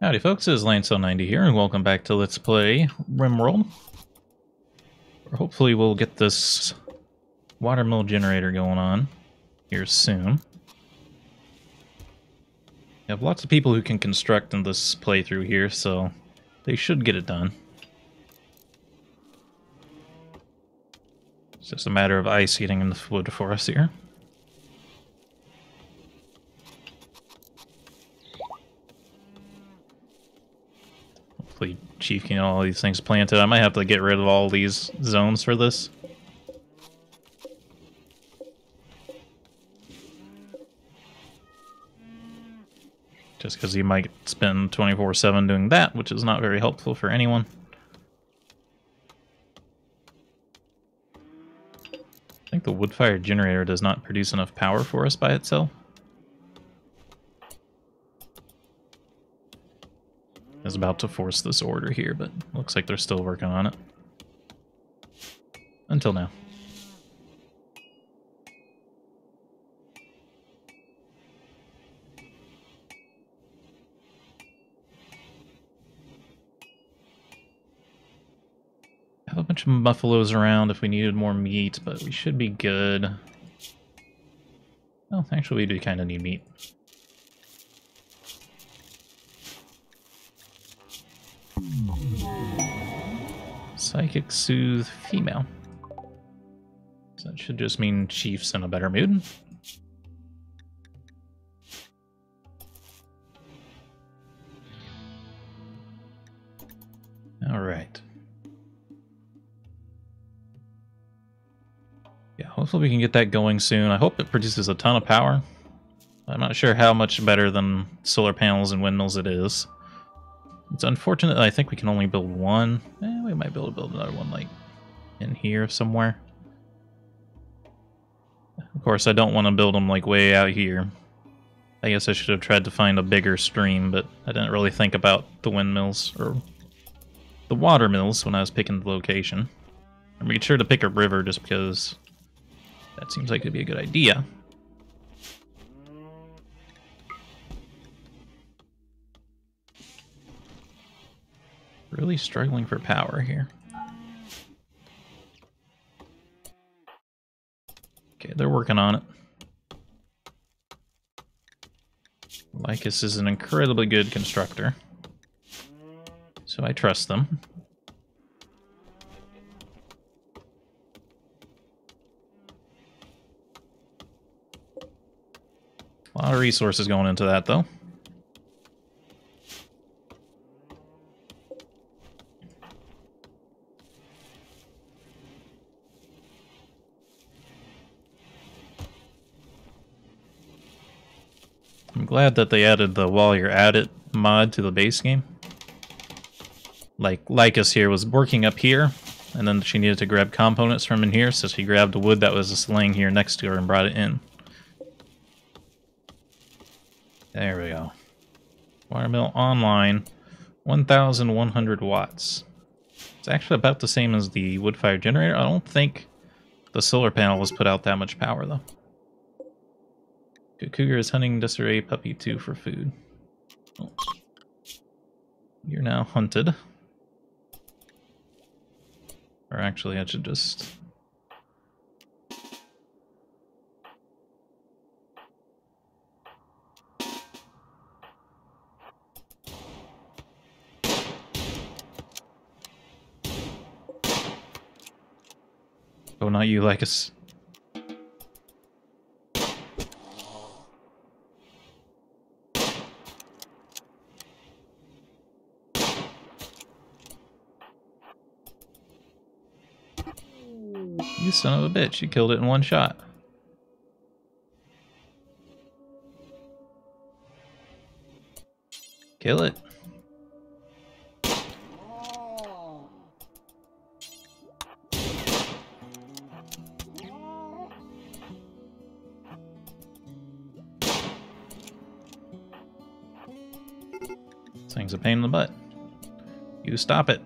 Howdy folks, it is Lanceo90 here, and welcome back to Let's Play RimWorld. Hopefully we'll get this watermill generator going on here soon. We have lots of people who can construct in this playthrough here, so they should get it done. It's just a matter of ice getting in the wood for us here. Chief can get all these things planted. I might have to get rid of all these zones for this. Just because you might spend 24-7 doing that, which is not very helpful for anyone. I think the wood-fired generator does not produce enough power for us by itself. Is about to force this order here, but looks like they're still working on it. Until now. Have a bunch of buffaloes around if we needed more meat, but we should be good. Well, actually we do kind of need meat. Psychic Soothe female. So that should just mean Chief's in a better mood. All right. Yeah, hopefully we can get that going soon. I hope it produces a ton of power. I'm not sure how much better than solar panels and windmills it is. It's unfortunate I think we can only build one. Eh, we might be able to build another one, like, in here somewhere. Of course, I don't want to build them, like, way out here. I guess I should have tried to find a bigger stream, but I didn't really think about the windmills, or the water mills when I was picking the location. I made sure to pick a river just because that seems like it'd be a good idea. Really struggling for power here. Okay, they're working on it. Lycus is an incredibly good constructor. So I trust them. A lot of resources going into that, though. Glad that they added the while you're at it mod to the base game. Like Lycus here was working up here, and then she needed to grab components from in here, so she grabbed the wood that was just laying here next to her and brought it in. There we go. Watermill online, 1,100 watts. It's actually about the same as the wood fire generator. I don't think the solar panel was put out that much power, though. Cougar is hunting Desiree Puppy 2 for food. Oh. You're now hunted. Or actually, I should just... Oh, not you, Lycus. You son of a bitch, you killed it in one shot. Kill it. This thing's a pain in the butt. You stop it.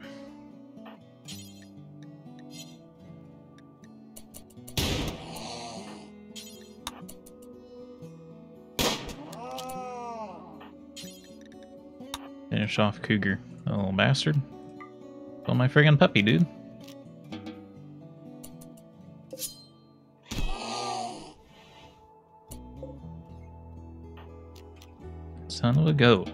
Finish off Cougar. A little bastard. Kill my friggin' puppy, dude. Son of a goat.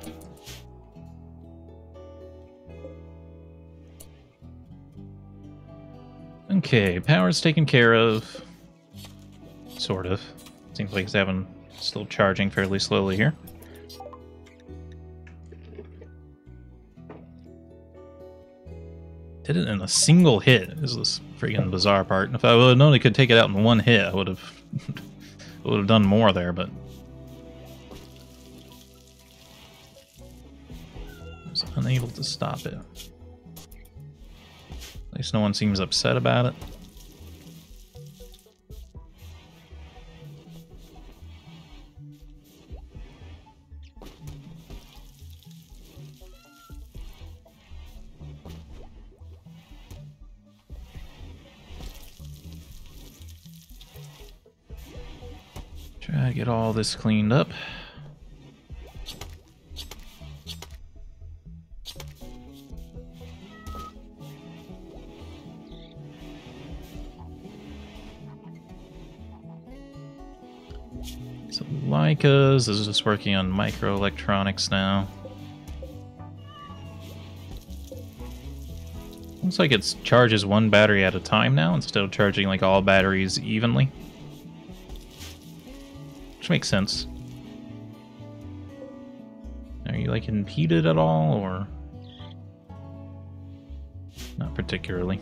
Okay, power's taken care of. Sort of. Seems like it's having still charging fairly slowly here. Did it in a single hit This is this freaking bizarre part. If I would have known it could take it out in one hit, I would have would have done more there, but I was unable to stop it. At least no one seems upset about it. This cleaned up. So Lycus is just working on microelectronics now. Looks like it charges one battery at a time now instead of charging like all batteries evenly. Which makes sense. Are you like impeded at all or not particularly?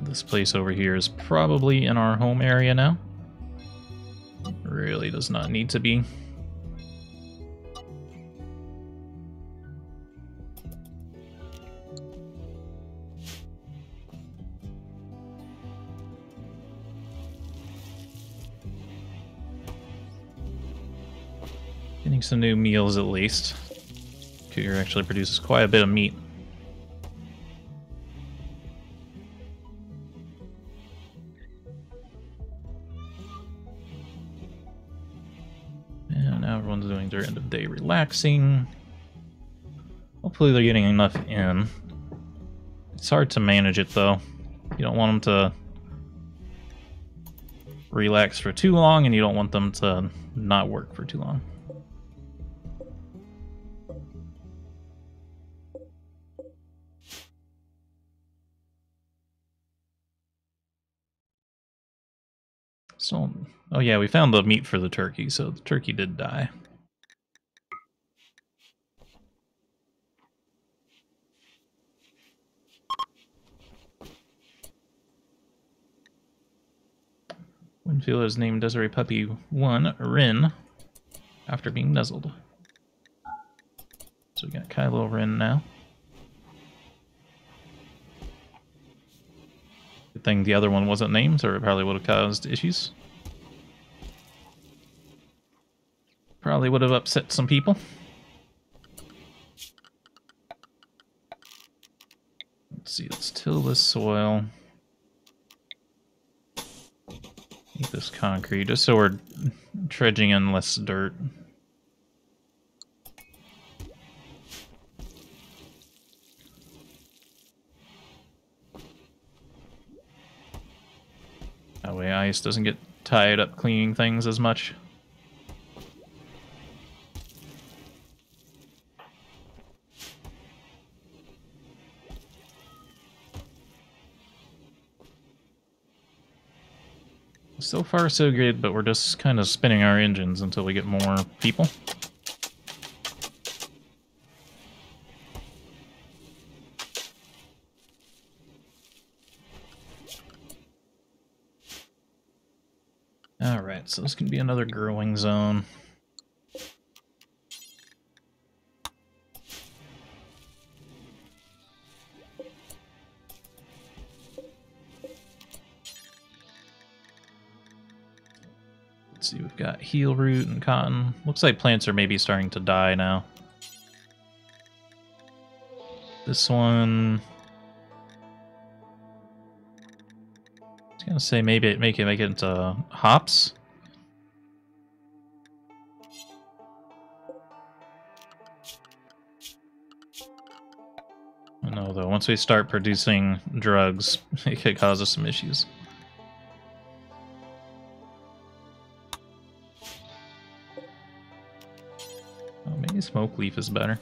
This place over here is probably in our home area now. Really does not need to be. Getting some new meals at least. Cougar actually produces quite a bit of meat. And now everyone's doing their end of day relaxing. Hopefully they're getting enough in. It's hard to manage it though. You don't want them to relax for too long and you don't want them to not work for too long. So, oh yeah, we found the meat for the turkey, so the turkey did die. Winfield is named Desiree Puppy 1, Rin, after being nuzzled. So we got Kylo Ren now. Good thing the other one wasn't named, or it probably would have caused issues. Probably would have upset some people. Let's see, let's till this soil. This concrete, just so we're dredging in less dirt. That way ice doesn't get tied up cleaning things as much. Far so good, but we're just kind of spinning our engines until we get more people. Alright, so this can be another growing zone. Got healroot and cotton. Looks like plants are maybe starting to die now. This one... I was gonna say maybe it make it make it into hops. No, though. Once we start producing drugs, it could cause us some issues. Maybe smokeleaf is better.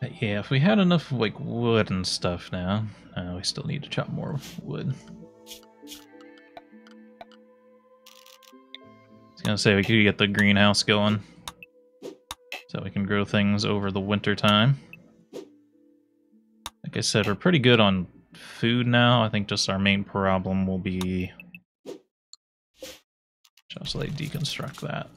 But yeah, if we had enough like wood and stuff now, uh, we still need to chop more wood. I was gonna say we could get the greenhouse going, so we can grow things over the winter time. Like I said, we're pretty good on food now. I think just our main problem will be just like deconstruct that.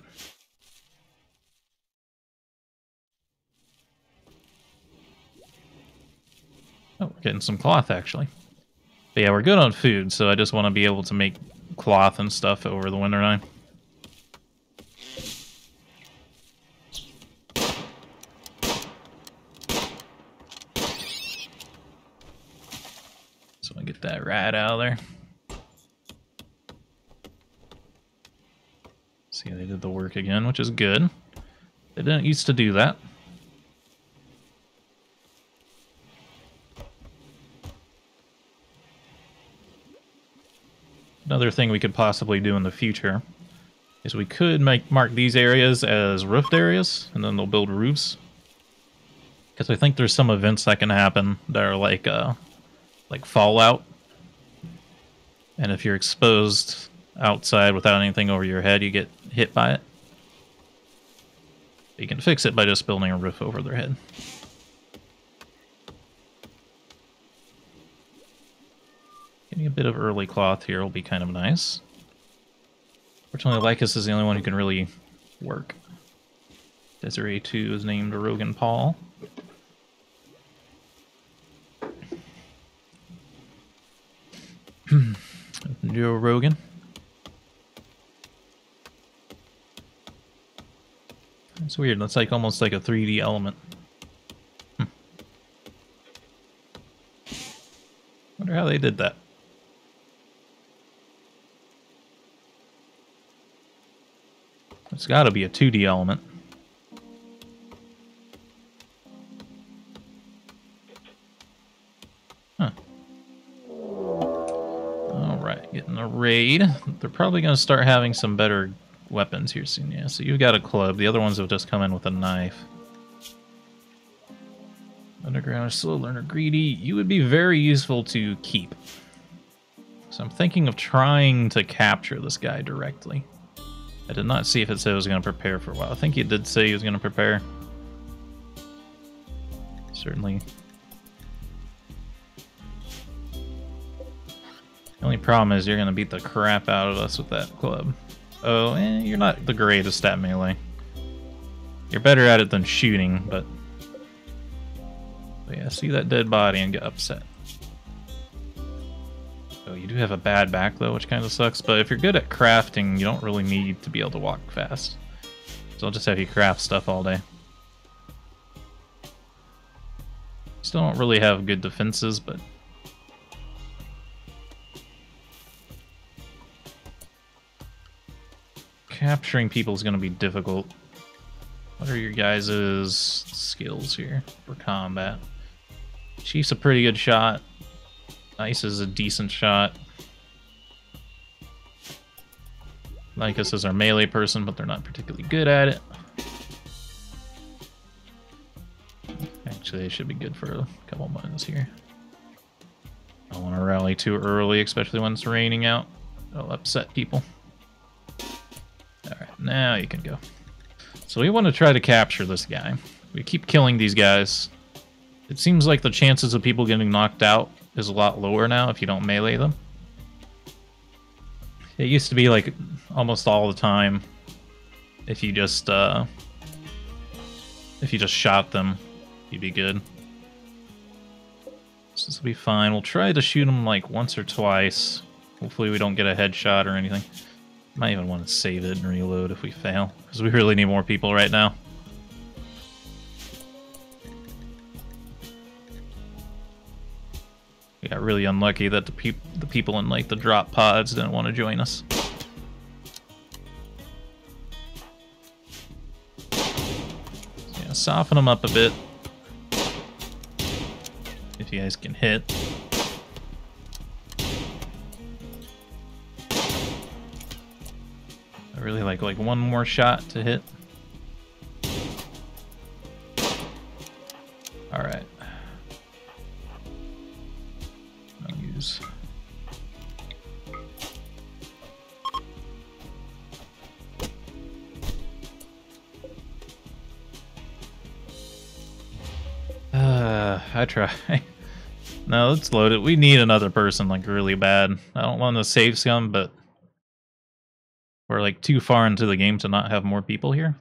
Oh, we're getting some cloth actually. But yeah, we're good on food, so I just want to be able to make cloth and stuff over the winter time. So I get that rat out of there. See, they did the work again, which is good. They didn't used to do that. Another thing we could possibly do in the future is we could make mark these areas as roofed areas, and then they'll build roofs. Because I think there's some events that can happen that are like uh, like fallout, and if you're exposed outside without anything over your head, you get hit by it. You can fix it by just building a roof over their head. Getting a bit of early cloth here will be kind of nice. Fortunately, Lycus is the only one who can really work. Desiree 2 is named Rogan Paul. Joe Rogan. It's weird. That's like almost like a 3D element. Hmm. Wonder how they did that. It's got to be a 2D element. Huh. Alright, getting a raid. They're probably going to start having some better weapons here soon, yeah. So you've got a club. The other ones have just come in with a knife. Underground slow learner greedy. You would be very useful to keep. So I'm thinking of trying to capture this guy directly. I did not see if it said it was going to prepare for a while. I think it did say he was going to prepare. Certainly. The only problem is you're going to beat the crap out of us with that club. Oh, eh, you're not the greatest at melee. You're better at it than shooting, but... but yeah, see that dead body and get upset. Oh, you do have a bad back though, which kind of sucks. But if you're good at crafting, you don't really need to be able to walk fast. So I'll just have you craft stuff all day. Still don't really have good defenses, but... Capturing people is going to be difficult. What are your guys' skills here for combat? Chief's a pretty good shot. Nice is a decent shot. Lycus is our melee person, but they're not particularly good at it. Actually, they should be good for a couple months here. I don't want to rally too early, especially when it's raining out. It'll upset people. Now you can go. So we want to try to capture this guy. We keep killing these guys. It seems like the chances of people getting knocked out is a lot lower now if you don't melee them. It used to be like almost all the time if you just uh if you just shot them, you'd be good. So this will be fine. We'll try to shoot them like once or twice. Hopefully we don't get a headshot or anything. Might even want to save it and reload if we fail, because we really need more people right now. We got really unlucky that the, the people in like the drop pods didn't want to join us. Yeah, soften them up a bit. If you guys can hit. Really like like one more shot to hit. All right. I'll use. Uh, I try. no, let's load it. We need another person like really bad. I don't want to save scum, but we're like too far into the game to not have more people here.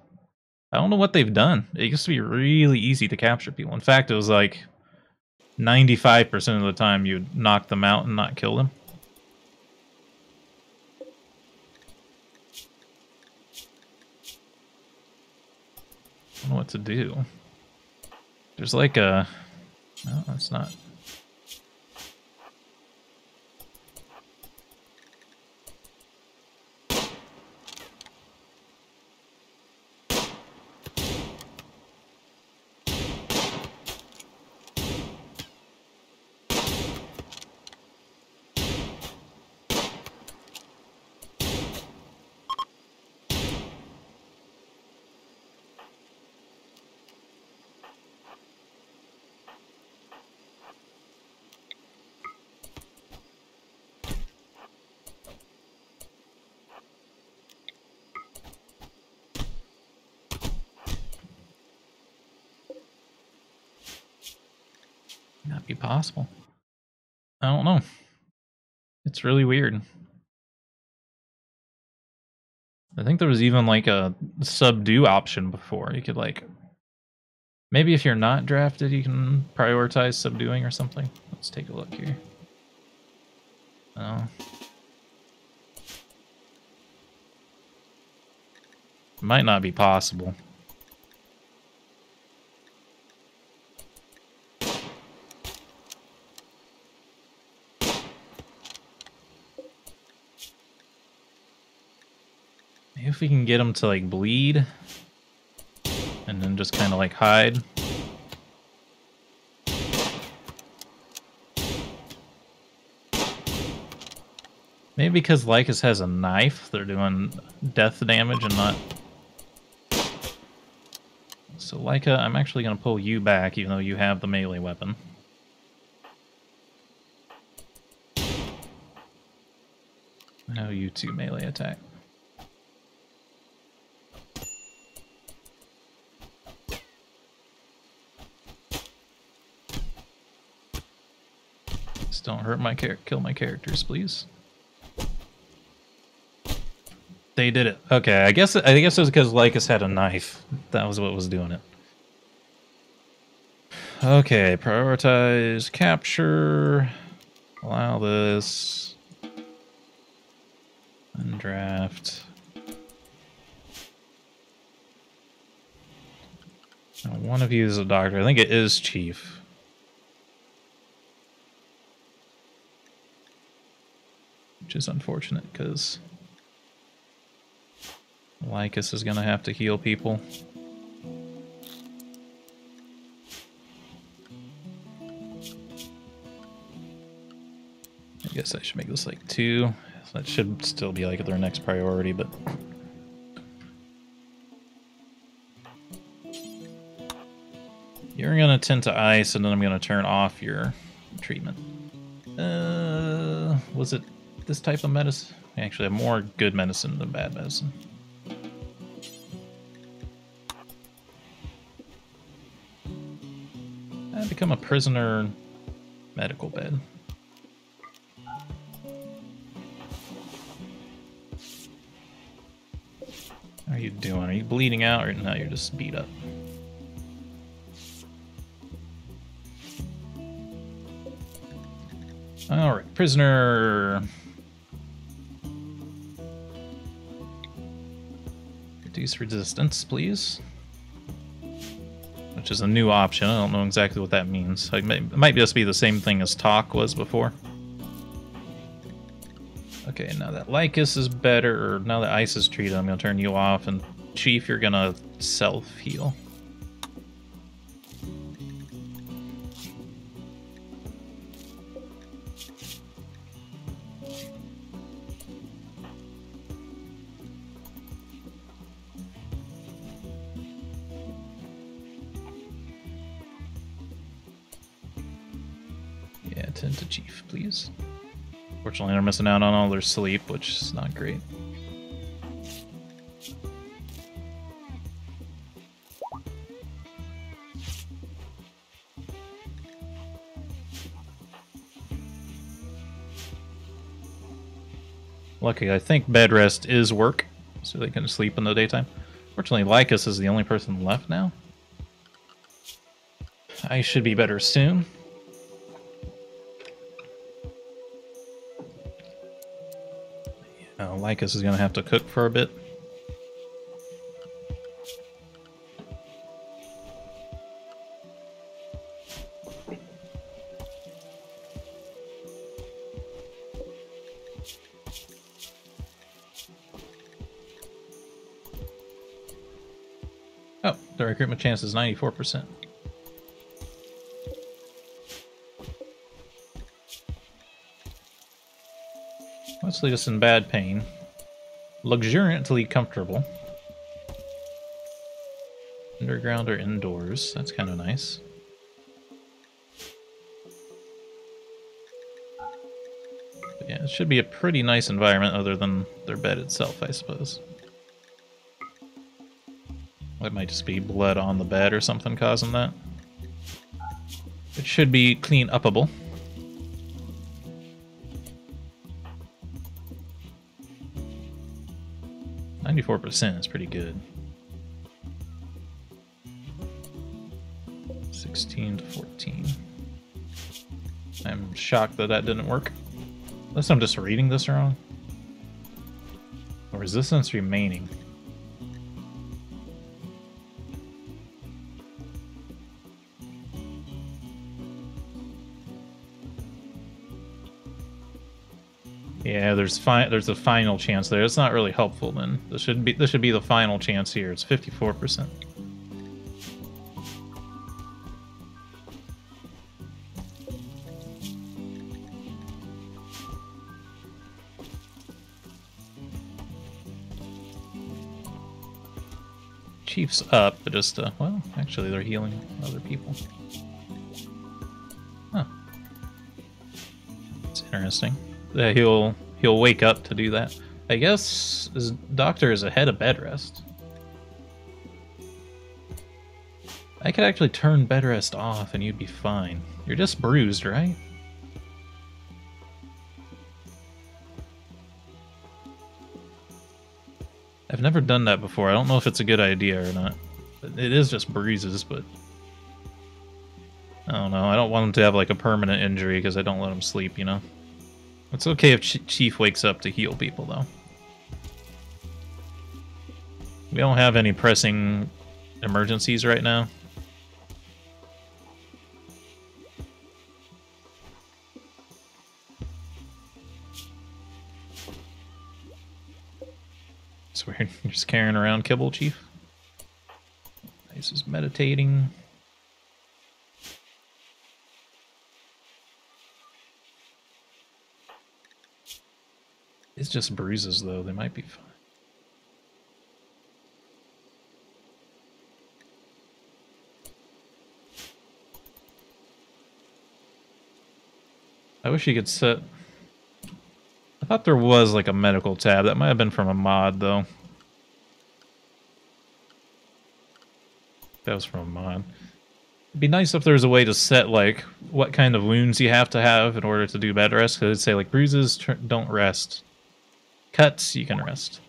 I don't know what they've done. It used to be really easy to capture people. In fact, it was like 95% of the time you'd knock them out and not kill them. I don't know what to do. There's like a no, that's not. Be possible. I don't know. It's really weird. I think there was even like a subdue option before. You could like maybe if you're not drafted, you can prioritize subduing or something. Let's take a look here. Oh. Might not be possible. If we can get him to like bleed and then just kind of like hide. Maybe because Lycus has a knife, they're doing death damage and not... So Leica, I'm actually going to pull you back, even though you have the melee weapon. Now you two melee attack. Don't hurt my char kill my characters, please. They did it. Okay, I guess I guess it was because Lycus had a knife. That was what was doing it. Okay, prioritize capture. Allow this. Undraft. Now, one of you is a doctor. I think it is chief. Which is unfortunate because Lycus is going to have to heal people. I guess I should make this like two. That should still be like their next priority, but... You're going to tend to ice, and then I'm going to turn off your treatment. Uh, was it this type of medicine. We actually have more good medicine than bad medicine. I become a prisoner medical bed. How are you doing? Are you bleeding out or no, you're just beat up? Alright, prisoner Reduce resistance, please. which is a new option. I don't know exactly what that means. It might, it might just be the same thing as talk was before. Okay, now that Lycus is better, or now that Ice is treated, I'm going to turn you off, and Chief, you're going to self-heal. Missing out on all their sleep, which is not great. Lucky, I think bed rest is work, so they can sleep in the daytime. Fortunately, Lycus is the only person left now. I should be better soon. Lycus is going to have to cook for a bit. Oh, the recruitment chance is 94%. Let's leave us in bad pain. Luxuriantly comfortable. Underground or indoors. That's kind of nice. But yeah, it should be a pretty nice environment other than their bed itself, I suppose. It might just be blood on the bed or something causing that. It should be clean upable. 94% is pretty good. 16 to 14. I'm shocked that that didn't work. Unless I'm just reading this wrong. Resistance remaining. There's fi there's a final chance there. It's not really helpful then. This should be this should be the final chance here. It's 54%. Chief's up, but just, uh, well, actually they're healing other people. Huh. It's interesting. Uh, he'll he'll wake up to do that. I guess his doctor is ahead of bed rest. I could actually turn bed rest off and you'd be fine. You're just bruised, right? I've never done that before. I don't know if it's a good idea or not. It is just bruises, but... I don't know. I don't want him to have like a permanent injury because I don't let him sleep, you know? It's okay if Chief wakes up to heal people, though. We don't have any pressing emergencies right now. So. You're just carrying around Kibble, Chief. Nice is meditating. Just bruises, though. They might be fine. I wish you could set... I thought there was, like, a medical tab. That might have been from a mod, though. That was from a mod. It'd be nice if there's a way to set, like, what kind of wounds you have to have in order to do bed rest. Because it'd say, like, bruises don't rest cuts, you can rest.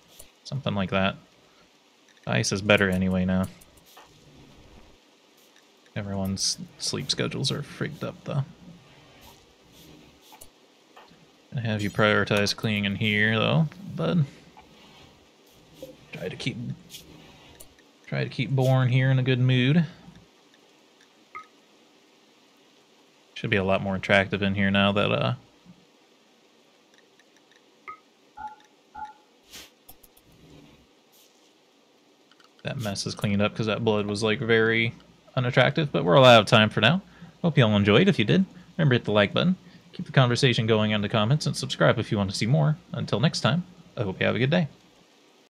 Something like that. Ice is better anyway now. Everyone's sleep schedules are freaked up though. I have you prioritize cleaning in here though, bud. Try to keep try to keep Born here in a good mood. Should be a lot more attractive in here now that uh that mess is cleaned up because that blood was like very unattractive. But we're all out of time for now. Hope you all enjoyed. If you did, remember hit the like button, keep the conversation going in the comments, and subscribe if you want to see more. Until next time, I hope you have a good day.